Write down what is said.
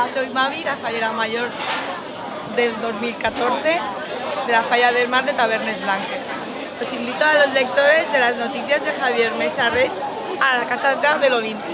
Hola, soy Mavi, la fallera mayor del 2014 de la Falla del Mar de Tabernes Blanques. Os invito a los lectores de las noticias de Javier Mesa Reig a la Casa de del Olimpo.